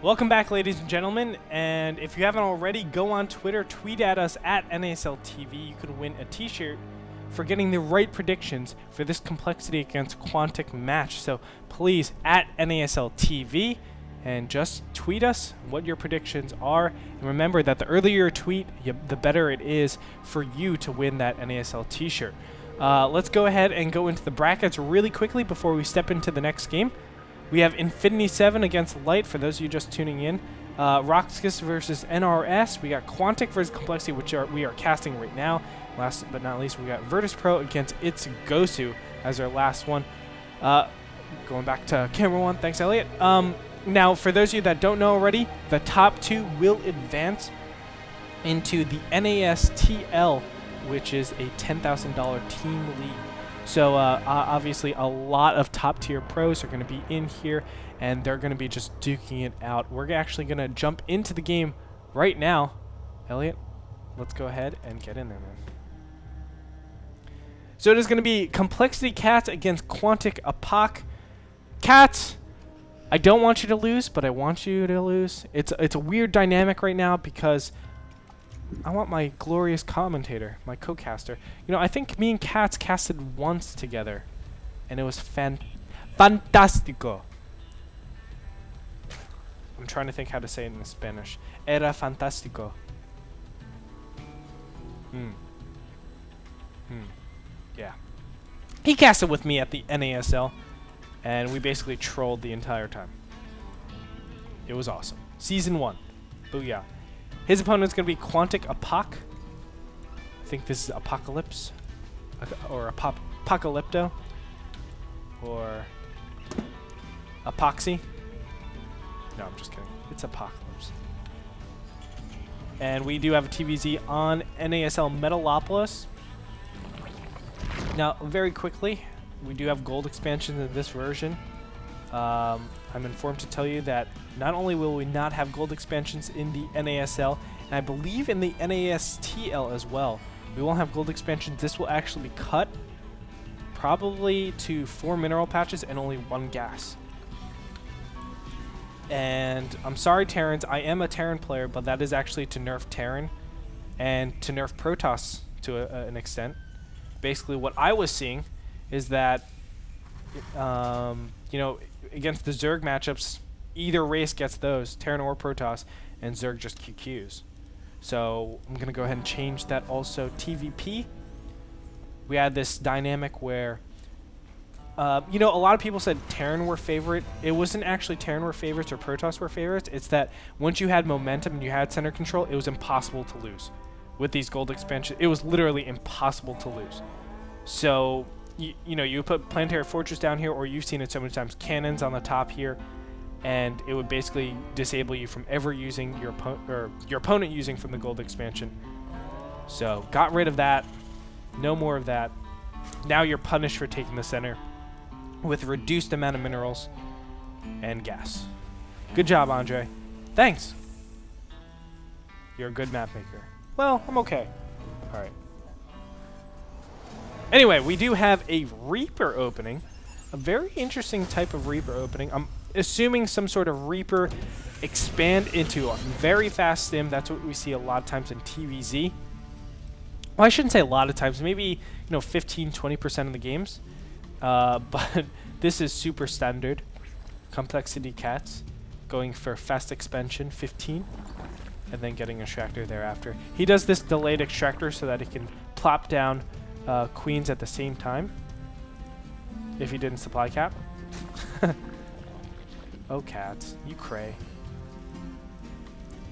Welcome back, ladies and gentlemen. And if you haven't already, go on Twitter, tweet at us at NASL TV. You could win a T-shirt for getting the right predictions for this complexity against Quantic match. So please at NASL TV and just tweet us what your predictions are. And remember that the earlier your tweet, the better it is for you to win that NASL T-shirt. Uh, let's go ahead and go into the brackets really quickly before we step into the next game. We have Infinity 7 against Light, for those of you just tuning in. Uh, Roxas versus NRS. We got Quantic versus Complexity, which are we are casting right now. Last but not least, we got Virtus Pro against It's Gosu as our last one. Uh, going back to camera one, thanks, Elliot. Um, now, for those of you that don't know already, the top two will advance into the NASTL, which is a $10,000 team league. So uh, obviously a lot of top tier pros are going to be in here and they're going to be just duking it out. We're actually going to jump into the game right now. Elliot, let's go ahead and get in there, man. So it is going to be Complexity Cats against Quantic Apoc. Cats, I don't want you to lose, but I want you to lose. It's, it's a weird dynamic right now because I want my glorious commentator, my co-caster. You know, I think me and Cats casted once together, and it was fan fantástico. I'm trying to think how to say it in Spanish. Era fantástico. Hmm. Hmm. Yeah. He casted with me at the NASL, and we basically trolled the entire time. It was awesome. Season 1. Booyah. His opponent's going to be Quantic Apoc. I think this is Apocalypse. Or Apop Apocalypto. Or Epoxy. No, I'm just kidding. It's Apocalypse. And we do have a TVZ on NASL Metalopolis. Now, very quickly, we do have gold expansions in this version. Um, I'm informed to tell you that not only will we not have gold expansions in the NASL, and I believe in the NASTL as well, we won't have gold expansions. This will actually be cut probably to four mineral patches and only one gas. And I'm sorry, Terrans, I am a Terran player, but that is actually to nerf Terran and to nerf Protoss to a, an extent. Basically, what I was seeing is that, um, you know, against the Zerg matchups, either race gets those, Terran or Protoss, and Zerg just QQs. So I'm going to go ahead and change that also TVP. We had this dynamic where, uh, you know, a lot of people said Terran were favorite. It wasn't actually Terran were favorites or Protoss were favorites. It's that once you had momentum and you had center control, it was impossible to lose. With these gold expansions, it was literally impossible to lose. So, you, you know, you put Planetary Fortress down here, or you've seen it so many times, cannons on the top here, and it would basically disable you from ever using your or your opponent using from the gold expansion. So got rid of that. No more of that. Now you're punished for taking the center with reduced amount of minerals and gas. Good job, Andre. Thanks. You're a good map maker. Well, I'm okay. All right. Anyway, we do have a Reaper opening. A very interesting type of Reaper opening. I'm assuming some sort of Reaper expand into a very fast stim. That's what we see a lot of times in TVZ. Well, I shouldn't say a lot of times. Maybe, you know, 15, 20% of the games. Uh, but this is super standard. Complexity Cats going for fast expansion 15 and then getting extractor thereafter. He does this delayed extractor so that he can plop down uh, queens at the same time if he didn't supply cap. Oh, cats. You cray.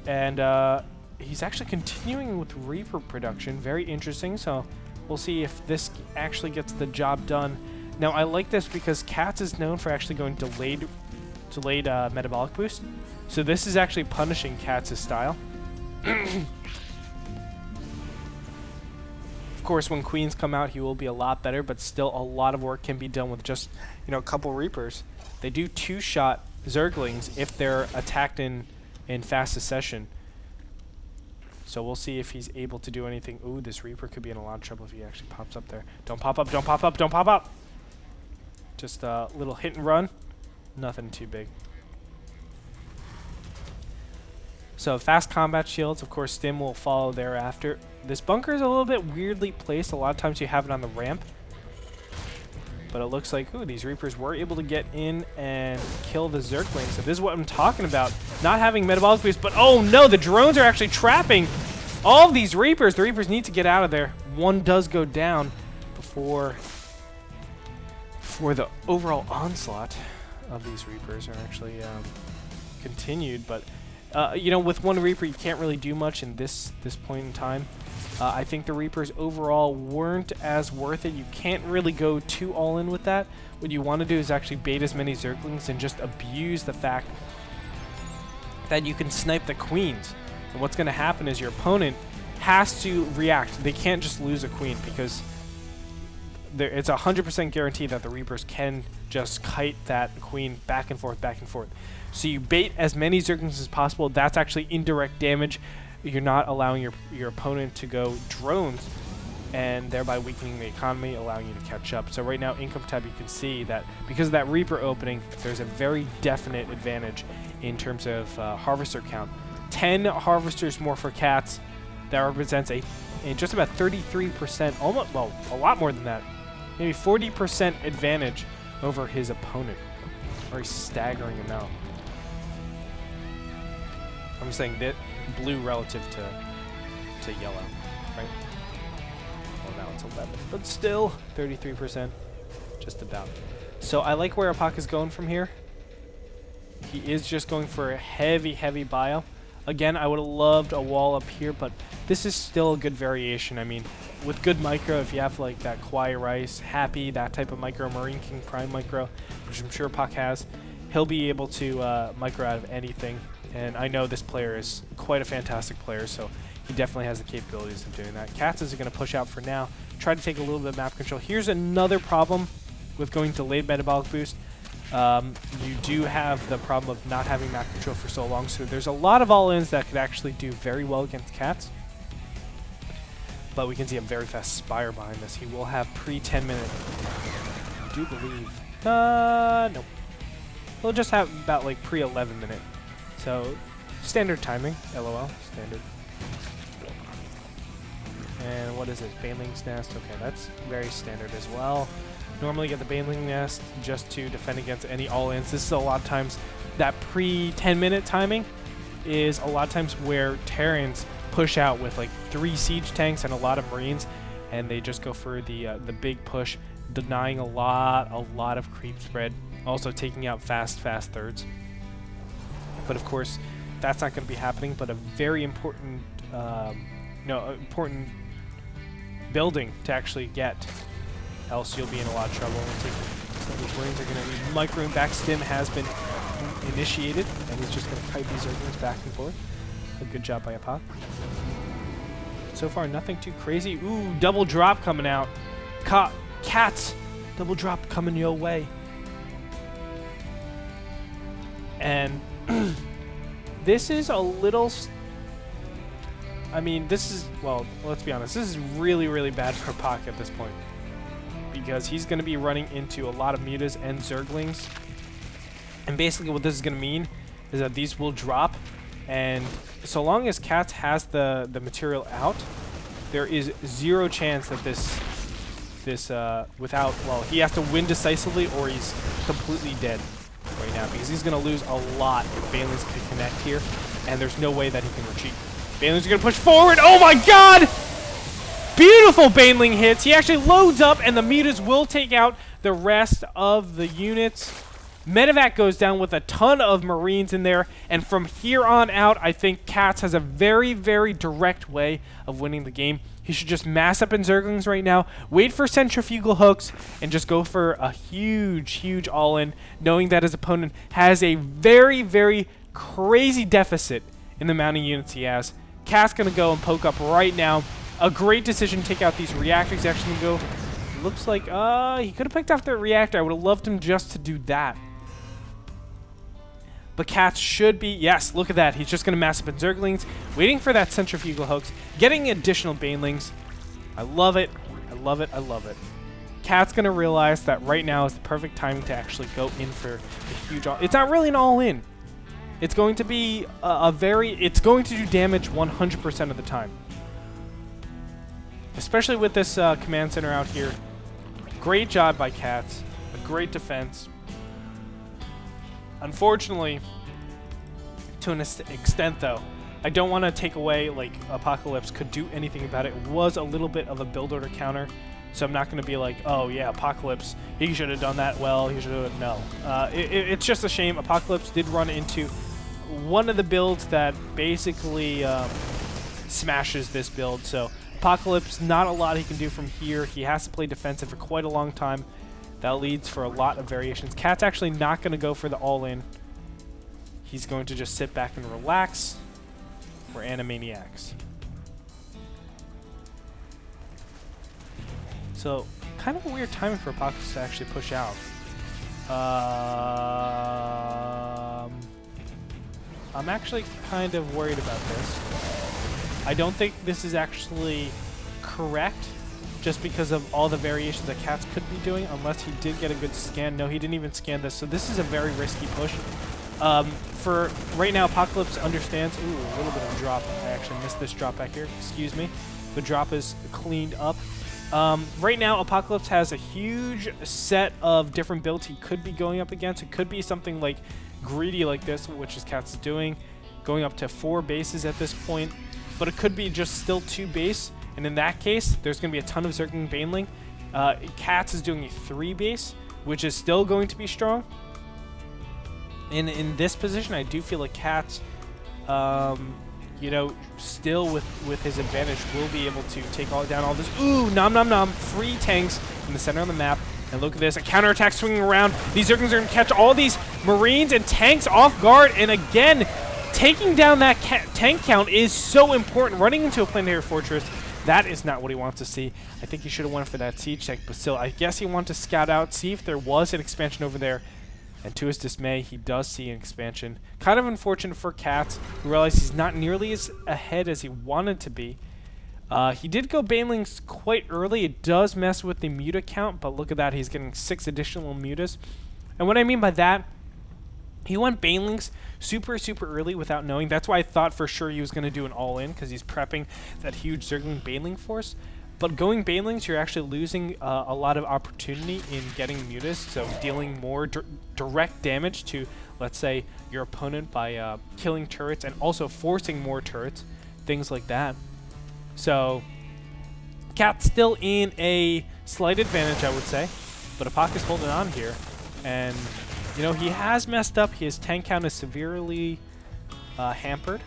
And uh, he's actually continuing with Reaper production. Very interesting. So we'll see if this actually gets the job done. Now, I like this because Cats is known for actually going delayed, delayed uh, metabolic boost. So this is actually punishing Cats' style. of course, when Queens come out, he will be a lot better, but still a lot of work can be done with just, you know, a couple Reapers. They do two-shot Zerglings if they're attacked in, in fast succession. So we'll see if he's able to do anything. Ooh, this Reaper could be in a lot of trouble if he actually pops up there. Don't pop up, don't pop up, don't pop up! Just a little hit and run. Nothing too big. So fast combat shields, of course, stim will follow thereafter. This bunker is a little bit weirdly placed. A lot of times you have it on the ramp. But it looks like, ooh, these Reapers were able to get in and kill the Zergling. So this is what I'm talking about. Not having metabolic boost, but oh no, the drones are actually trapping all these Reapers. The Reapers need to get out of there. One does go down before, before the overall onslaught of these Reapers are actually um, continued. But, uh, you know, with one Reaper, you can't really do much in this, this point in time. Uh, I think the Reapers overall weren't as worth it. You can't really go too all in with that. What you want to do is actually bait as many Zerglings and just abuse the fact that you can snipe the Queens. And what's going to happen is your opponent has to react. They can't just lose a Queen because there, it's a 100% guarantee that the Reapers can just kite that Queen back and forth, back and forth. So you bait as many Zerglings as possible. That's actually indirect damage you're not allowing your, your opponent to go drones and thereby weakening the economy, allowing you to catch up. So right now, income tab, you can see that because of that Reaper opening, there's a very definite advantage in terms of uh, harvester count. 10 harvesters more for cats. That represents a, a just about 33%, almost, well, a lot more than that. Maybe 40% advantage over his opponent. Very staggering amount. I'm saying that blue relative to to yellow, right? Well, now it's 11, but still 33%, just about. So I like where Apoc is going from here. He is just going for a heavy, heavy bio. Again, I would have loved a wall up here, but this is still a good variation. I mean, with good micro, if you have like that Quiet Rice, Happy, that type of micro, Marine King Prime micro, which I'm sure Pak has, he'll be able to uh, micro out of anything and I know this player is quite a fantastic player, so he definitely has the capabilities of doing that. Cats is going to push out for now, try to take a little bit of map control. Here's another problem with going delayed metabolic boost. Um, you do have the problem of not having map control for so long, so there's a lot of all-ins that could actually do very well against cats. But we can see a very fast Spire behind this. He will have pre-10 minute, I do believe. Uh, nope. He'll just have about like pre-11 minute so, standard timing, LOL, standard. And what is it? Baneling's Nest. Okay, that's very standard as well. Normally get the Baneling Nest just to defend against any all-ins. This is a lot of times that pre-10 minute timing is a lot of times where Terrans push out with like three siege tanks and a lot of Marines, and they just go for the uh, the big push, denying a lot, a lot of creep spread, also taking out fast, fast thirds. But of course, that's not going to be happening. But a very important, um, no, important building to actually get. Else you'll be in a lot of trouble. So these Marines are going to be micro back. Stim has been initiated, and he's just going to kite these Zerglings back and forth. A good job by Apoc. So far, nothing too crazy. Ooh, double drop coming out. Ca cats, double drop coming your way. And this is a little... I mean, this is... Well, let's be honest. This is really, really bad for Pak at this point. Because he's going to be running into a lot of mutas and Zerglings. And basically what this is going to mean is that these will drop. And so long as Cats has the, the material out, there is zero chance that this this uh, without well he has to win decisively or he's completely dead now because he's going to lose a lot if Banelings can connect here, and there's no way that he can retreat. Banelings going to push forward. Oh my god! Beautiful Baneling hits. He actually loads up, and the mutas will take out the rest of the units. Medivac goes down with a ton of Marines in there, and from here on out, I think Cats has a very, very direct way of winning the game. He should just mass up in Zerglings right now, wait for centrifugal hooks, and just go for a huge, huge all-in, knowing that his opponent has a very, very crazy deficit in the mounting units he has. Cat's going to go and poke up right now. A great decision take out these reactors. Actually go... Looks like, uh, he could have picked off that reactor. I would have loved him just to do that. But Cats should be, yes, look at that. He's just going to mass up in Zerglings, waiting for that centrifugal hooks, getting additional Banelings. I love it. I love it. I love it. Cat's going to realize that right now is the perfect time to actually go in for a huge all. It's not really an all-in. It's going to be a, a very, it's going to do damage 100% of the time. Especially with this uh, command center out here. Great job by Cats. A great defense. Unfortunately, to an extent though, I don't want to take away, like, Apocalypse could do anything about it. It was a little bit of a build order counter, so I'm not going to be like, oh, yeah, Apocalypse, he should have done that well, he should have, no. Uh, it, it's just a shame. Apocalypse did run into one of the builds that basically um, smashes this build, so Apocalypse, not a lot he can do from here. He has to play defensive for quite a long time. That leads for a lot of variations. Cat's actually not going to go for the all-in. He's going to just sit back and relax. We're Animaniacs. So, kind of a weird timing for Apocalypse to actually push out. Um, I'm actually kind of worried about this. I don't think this is actually correct just because of all the variations that Cats could be doing, unless he did get a good scan. No, he didn't even scan this, so this is a very risky push. Um, for right now, Apocalypse understands. Ooh, a little bit of drop. I actually missed this drop back here. Excuse me. The drop is cleaned up. Um, right now, Apocalypse has a huge set of different builds he could be going up against. It could be something like greedy like this, which is Cat's doing, going up to four bases at this point. But it could be just still two base, and in that case, there's going to be a ton of Zergling Baneling. Uh, Cats is doing a three base, which is still going to be strong. In in this position, I do feel like Cats, um, you know, still with with his advantage, will be able to take all down all this. Ooh, nom nom nom! Free tanks in the center of the map. And look at this, a counterattack swinging around. These Zerglings are going to catch all these Marines and tanks off guard. And again, taking down that tank count is so important. Running into a planetary fortress, that is not what he wants to see. I think he should have went for that siege tank, but still, I guess he wanted to scout out, see if there was an expansion over there. And to his dismay, he does see an expansion. Kind of unfortunate for Cats, who realized he's not nearly as ahead as he wanted to be. Uh, he did go Banelings quite early. It does mess with the Muta count, but look at that. He's getting six additional Mutas. And what I mean by that, he went Banelings super, super early without knowing. That's why I thought for sure he was going to do an all-in, because he's prepping that huge Zergling Baneling force. But going Banelings, you're actually losing uh, a lot of opportunity in getting mutas, so dealing more di direct damage to, let's say, your opponent by uh, killing turrets and also forcing more turrets, things like that. So, Cat's still in a slight advantage, I would say, but Apoc is holding on here. And, you know, he has messed up. His tank count is severely uh, hampered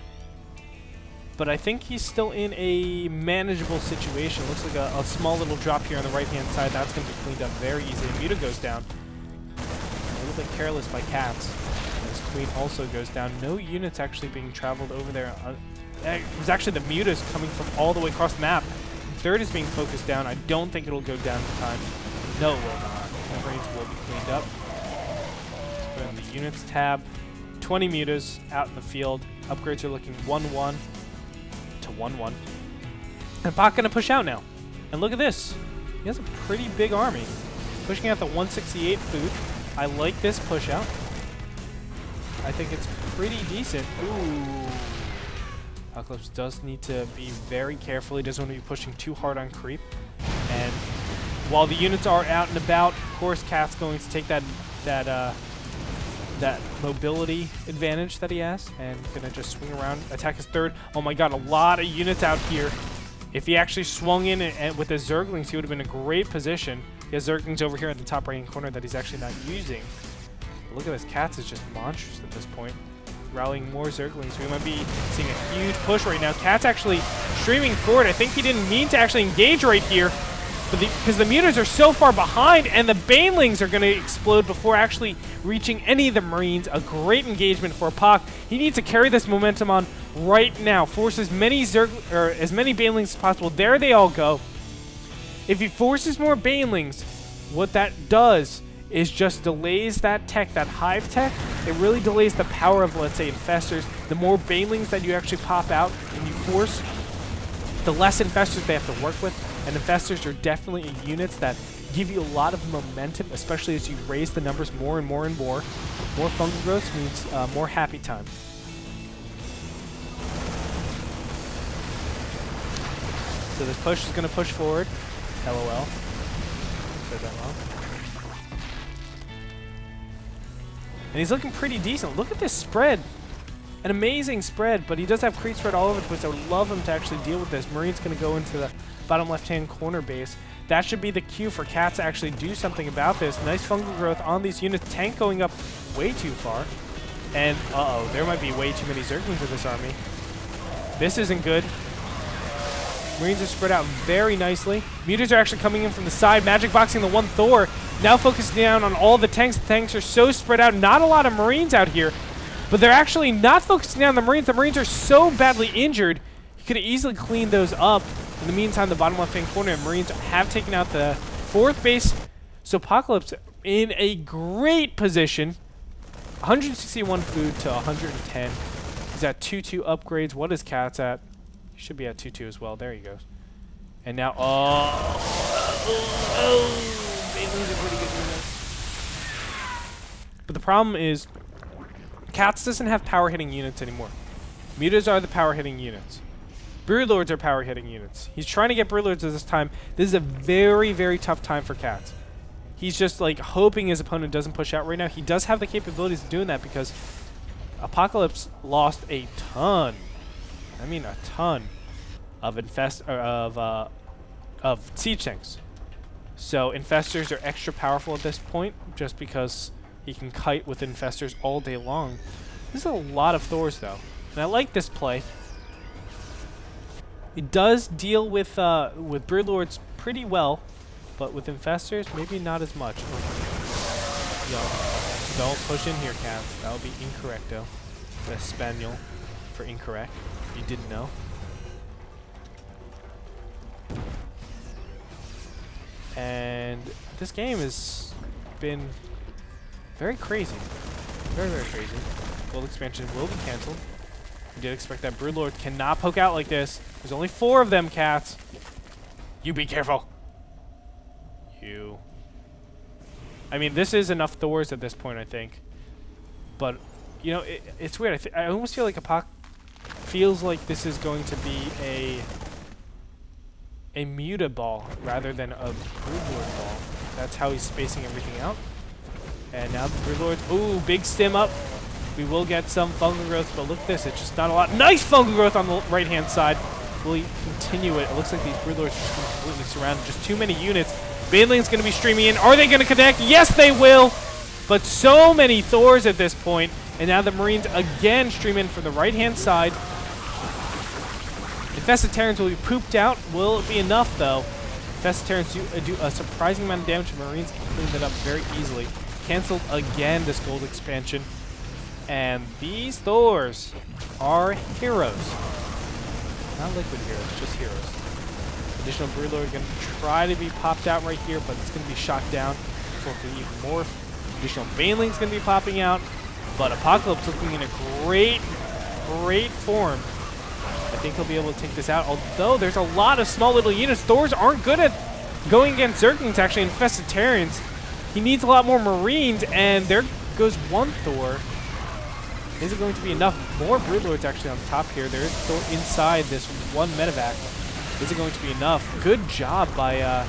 but I think he's still in a manageable situation. Looks like a, a small little drop here on the right-hand side. That's going to be cleaned up very easily. Muta goes down. A little bit careless by Cats. As Queen also goes down. No units actually being traveled over there. Uh, it was actually the Mutas coming from all the way across the map. Third is being focused down. I don't think it'll go down in time. No, it will not. The Marines will be cleaned up. In the Units tab. 20 meters out in the field. Upgrades are looking 1-1 to 1-1. And Bach going to push out now. And look at this. He has a pretty big army. Pushing out the 168 food. I like this push out. I think it's pretty decent. Ooh. Apocalypse does need to be very careful. He doesn't want to be pushing too hard on creep. And while the units are out and about, of course, Cat's going to take that that uh, that mobility advantage that he has and gonna just swing around, attack his third. Oh my god, a lot of units out here. If he actually swung in and, and with his Zerglings, he would have been in a great position. He has Zerglings over here in the top right-hand corner that he's actually not using. But look at this, Cats is just monstrous at this point. Rallying more Zerglings. We might be seeing a huge push right now. Cat's actually streaming forward. I think he didn't mean to actually engage right here because the, the mutas are so far behind and the banelings are going to explode before actually reaching any of the marines. A great engagement for Pak. He needs to carry this momentum on right now. Force as many Zerg or as many banelings as possible. There they all go. If he forces more banelings, what that does is just delays that tech, that hive tech. It really delays the power of, let's say, infestors. The more banelings that you actually pop out and you force, the less infestors they have to work with and infestors are definitely units that give you a lot of momentum, especially as you raise the numbers more and more and more. More fungal growth means uh, more happy time. So this push is going to push forward. LOL. Said that wrong. And he's looking pretty decent. Look at this spread. An amazing spread, but he does have creep spread all over the place. I would love him to actually deal with this. Marine's going to go into the bottom left-hand corner base. That should be the cue for Cats to actually do something about this. Nice fungal growth on these units. Tank going up way too far. And, uh-oh, there might be way too many Zerglings in this army. This isn't good. Marines are spread out very nicely. Mutas are actually coming in from the side, magic boxing the one Thor. Now focusing down on all the tanks. The tanks are so spread out. Not a lot of Marines out here, but they're actually not focusing on the Marines. The Marines are so badly injured, you could easily clean those up. In the meantime, the bottom left-hand corner, Marines have taken out the fourth base. So Apocalypse in a great position. 161 food to 110. He's at 2-2 upgrades. What is Cats at? He Should be at 2-2 as well. There he goes. And now, oh, oh, oh a pretty good unit. But the problem is, Cats doesn't have power hitting units anymore. Mutas are the power hitting units. Broodlords are power hitting units. He's trying to get Broodlords at this time. This is a very, very tough time for Cats. He's just like hoping his opponent doesn't push out right now. He does have the capabilities of doing that because Apocalypse lost a ton I mean a ton of infest of uh, of siege tanks. So infestors are extra powerful at this point, just because he can kite with infestors all day long. This is a lot of Thors though, and I like this play. It does deal with uh, with Broodlords pretty well, but with infestors maybe not as much. Yo, don't push in here, cats. That would be incorrect though. The Spaniel for incorrect you didn't know. And this game has been very crazy. Very, very crazy. Gold expansion will be cancelled. We did expect that Broodlord cannot poke out like this. There's only four of them, cats. You be careful. You. I mean, this is enough Thors at this point, I think. But, you know, it, it's weird. I, I almost feel like Apoc feels like this is going to be a a muta ball rather than a Broodlord ball. That's how he's spacing everything out. And now the Broodlords, ooh, big stim up. We will get some fungal growth, but look at this, it's just not a lot. Nice fungal growth on the right-hand side. Will continue it? It looks like these Broodlords are just completely surrounded. Just too many units. Baneling's going to be streaming in. Are they going to connect? Yes, they will. But so many Thors at this point. And now the Marines again stream in from the right-hand side. Infested Terrans will be pooped out. Will it be enough, though? Infested Terrans do, uh, do a surprising amount of damage to Marines clean that up very easily. Cancelled again this gold expansion. And these Thors are heroes. Not liquid heroes, just heroes. Additional Broodlord going to try to be popped out right here, but it's going to be shot down before it can even more. Additional Baneling's going to be popping out, but Apocalypse looking in a great, great form I think he'll be able to take this out, although there's a lot of small little units. Thors aren't good at going against Zerglings, actually, infested Terrans. He needs a lot more Marines, and there goes one Thor. Is it going to be enough? More Broodlords actually on top here. There is Thor inside this one medivac. Is it going to be enough? Good job by uh,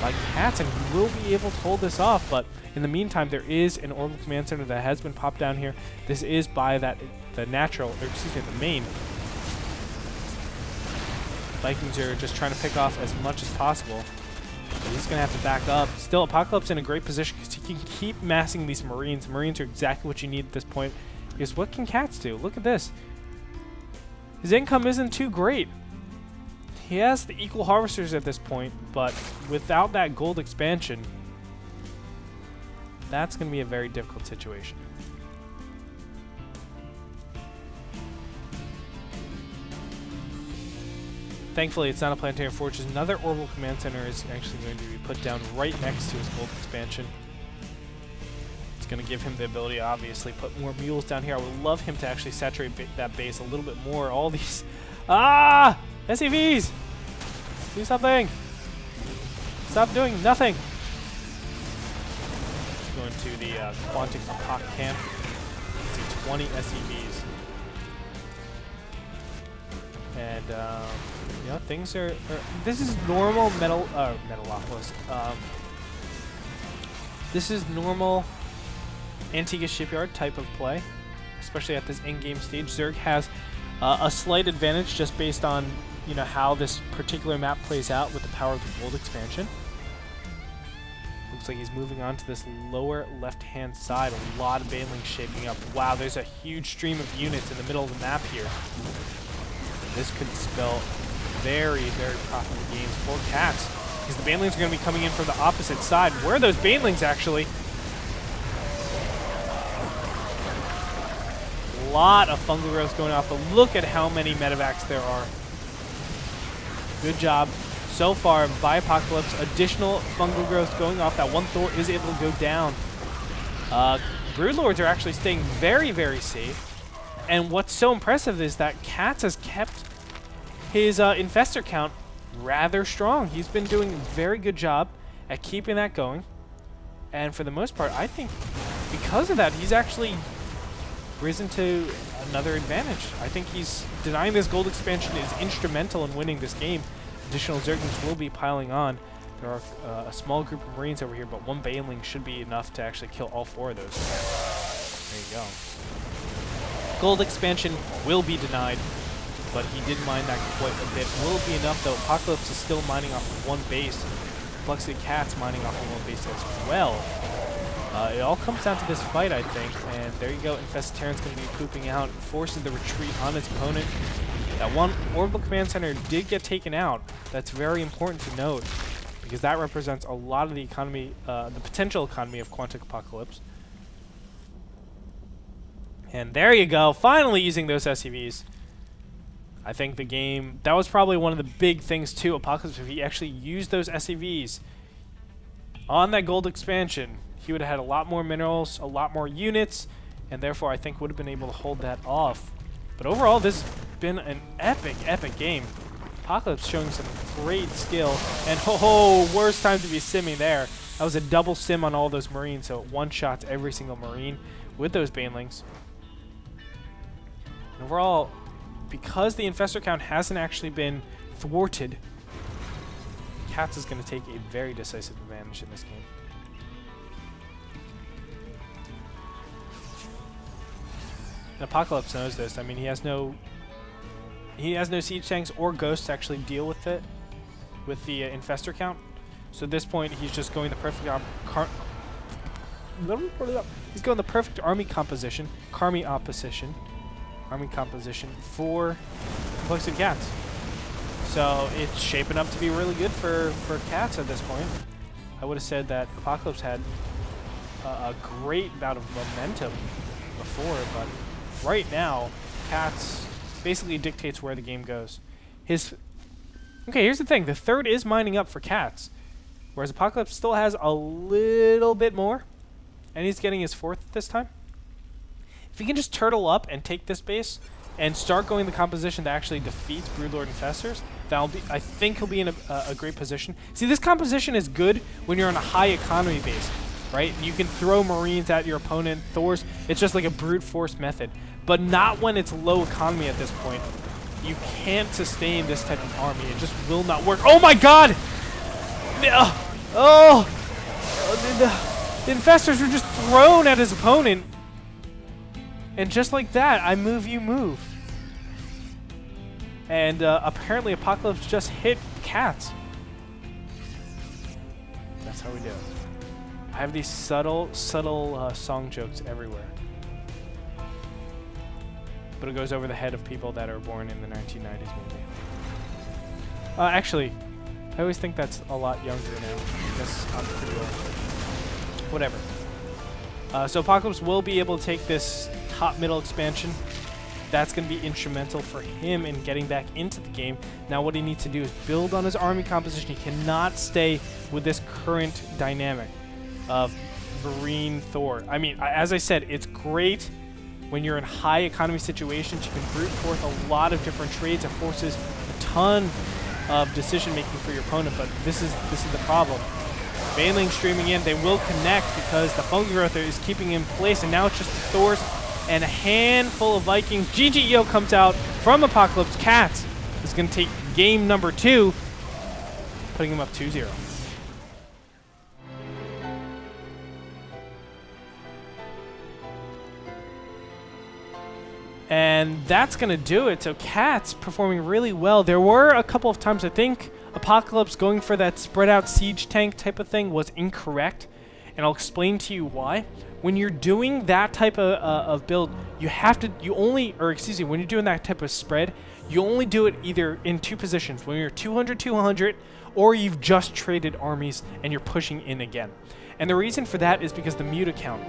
by Cats, and he will be able to hold this off, but in the meantime, there is an Orbital Command Center that has been popped down here. This is by that the natural, or excuse me, the main Vikings are just trying to pick off as much as possible. He's going to have to back up. Still, Apocalypse in a great position because he can keep massing these Marines. Marines are exactly what you need at this point. Because what can Cats do? Look at this. His income isn't too great. He has the equal harvesters at this point, but without that gold expansion, that's going to be a very difficult situation. Thankfully, it's not a planetary fortress. Another orbital command center is actually going to be put down right next to his gold expansion. It's going to give him the ability, to obviously, put more mules down here. I would love him to actually saturate ba that base a little bit more. All these... Ah! SCVs! Do something! Stop doing nothing! going to the uh, Quantic Apoc camp. See 20 SCVs. And, um, know, things are, are, This is normal Metal... Uh, Metalopolis. Um, this is normal Antiga Shipyard type of play, especially at this in-game stage. Zerg has uh, a slight advantage just based on, you know, how this particular map plays out with the power of the gold expansion. Looks like he's moving on to this lower left-hand side. A lot of Banelings shaping up. Wow, there's a huge stream of units in the middle of the map here. This could spell very, very profitable games for Cats. Because the Banelings are going to be coming in from the opposite side. Where are those Banelings, actually? A lot of fungal growth going off, but look at how many medivacs there are. Good job so far by Apocalypse. Additional fungal growth going off. That one Thor is able to go down. Uh, Broodlords are actually staying very, very safe. And what's so impressive is that Cats has kept his uh, infestor count rather strong. He's been doing a very good job at keeping that going. And for the most part, I think because of that, he's actually risen to another advantage. I think he's denying this gold expansion is instrumental in winning this game. Additional Zerglings will be piling on. There are uh, a small group of Marines over here, but one Baneling should be enough to actually kill all four of those. There you go. Gold expansion will be denied, but he did mine that quite a bit. Will be enough, though. Apocalypse is still mining off of one base. Complexity Cat's mining off of one base as well. Uh, it all comes down to this fight, I think. And there you go. Infested Terran's going to be pooping out, forcing the retreat on its opponent. That one Orbital Command Center did get taken out. That's very important to note because that represents a lot of the economy, uh, the potential economy of Quantic Apocalypse. And there you go, finally using those SCVs. I think the game, that was probably one of the big things too, Apocalypse, if he actually used those SCVs on that gold expansion, he would have had a lot more minerals, a lot more units, and therefore I think would have been able to hold that off. But overall, this has been an epic, epic game. Apocalypse showing some great skill, and ho ho, worst time to be simming there. That was a double sim on all those Marines, so one shot every single Marine with those Banelings. And overall, because the infestor count hasn't actually been thwarted, Cats is going to take a very decisive advantage in this game. And Apocalypse knows this. I mean, he has no he has no siege tanks or ghosts to actually deal with it with the uh, infestor count. So at this point, he's just going the perfect He's going the perfect army composition, Carmy opposition, army composition for Complexity Cats. So it's shaping up to be really good for, for Cats at this point. I would have said that Apocalypse had a, a great bout of momentum before, but right now, Cats basically dictates where the game goes. His Okay, here's the thing. The third is mining up for Cats, whereas Apocalypse still has a little bit more, and he's getting his fourth this time. If he can just turtle up and take this base and start going the composition that actually defeats Broodlord Infestors, that'll be, I think he'll be in a, a great position. See, this composition is good when you're on a high economy base, right? You can throw Marines at your opponent, Thors. It's just like a brute force method, but not when it's low economy at this point. You can't sustain this type of army. It just will not work. Oh my god! Uh, oh! oh. The, the infestors were just thrown at his opponent and just like that, I move, you move. And uh, apparently Apocalypse just hit cats. That's how we do it. I have these subtle, subtle uh, song jokes everywhere. But it goes over the head of people that are born in the 1990s maybe. Uh, actually, I always think that's a lot younger now. That's I'm pretty old. Whatever. Uh, so Apocalypse will be able to take this top middle expansion. That's going to be instrumental for him in getting back into the game. Now what he needs to do is build on his army composition. He cannot stay with this current dynamic of Marine Thor. I mean, as I said, it's great when you're in high economy situations. You can brute forth a lot of different trades. It forces a ton of decision making for your opponent, but this is this is the problem. Baneling streaming in. They will connect because the Fungal Growth is keeping in place, and now it's just the Thors and a handful of Vikings. GGEO comes out from Apocalypse Cats. is going to take game number two, putting him up 2-0. And that's going to do it. So Cats performing really well. There were a couple of times, I think, Apocalypse going for that spread out siege tank type of thing was incorrect. And I'll explain to you why. When you're doing that type of, uh, of build, you have to, you only, or excuse me, when you're doing that type of spread, you only do it either in two positions, when you're 200, 200, or you've just traded armies and you're pushing in again. And the reason for that is because the mute count.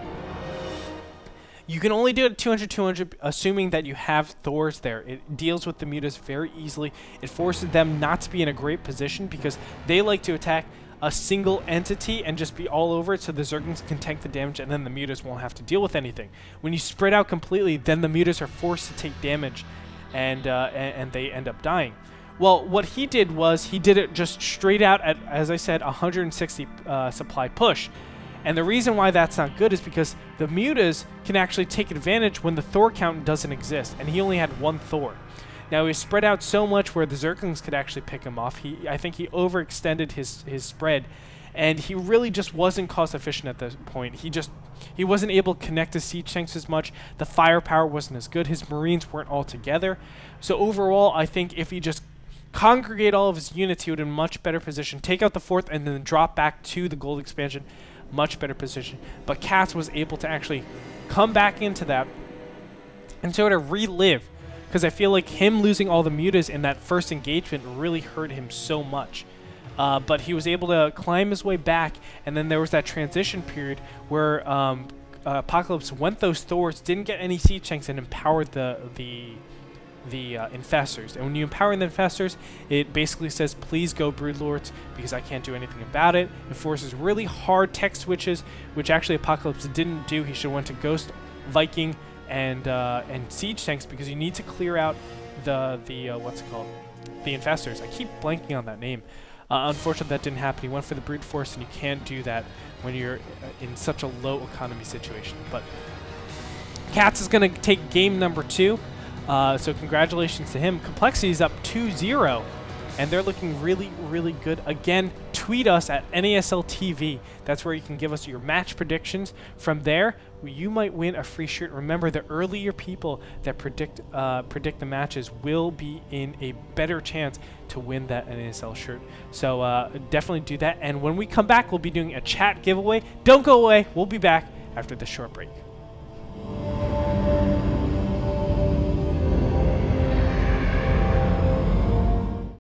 You can only do it 200 200 assuming that you have Thors there. It deals with the mutas very easily. It forces them not to be in a great position because they like to attack a single entity and just be all over it so the Zerglings can tank the damage and then the mutas won't have to deal with anything. When you spread out completely, then the mutas are forced to take damage and, uh, and, and they end up dying. Well, what he did was he did it just straight out at, as I said, 160 uh, supply push. And the reason why that's not good is because the mutas can actually take advantage when the Thor count doesn't exist, and he only had one Thor. Now he spread out so much where the Zerglings could actually pick him off. He, I think he overextended his his spread, and he really just wasn't cost efficient at this point. He just he wasn't able to connect to siege tanks as much. The firepower wasn't as good. His marines weren't all together. So overall, I think if he just congregate all of his units, he would in much better position. Take out the fourth and then drop back to the gold expansion much better position. But Cats was able to actually come back into that and sort of relive because I feel like him losing all the mutas in that first engagement really hurt him so much. Uh, but he was able to climb his way back, and then there was that transition period where um, uh, Apocalypse went those Thors, didn't get any siege tanks, and empowered the the the uh, infestors. And when you empower the infestors, it basically says, please go Broodlords, because I can't do anything about it. It forces really hard tech switches, which actually Apocalypse didn't do. He should have went to Ghost, Viking, and uh, and Siege tanks, because you need to clear out the, the uh, what's it called? The infestors. I keep blanking on that name. Uh, unfortunately, that didn't happen. He went for the brute force, and you can't do that when you're uh, in such a low economy situation. But Cats is going to take game number two. Uh, so congratulations to him. Complexity is up 2-0, and they're looking really, really good. Again, tweet us at NASL TV. That's where you can give us your match predictions. From there, you might win a free shirt. Remember, the earlier people that predict uh, predict the matches will be in a better chance to win that NASL shirt. So uh, definitely do that. And when we come back, we'll be doing a chat giveaway. Don't go away. We'll be back after this short break.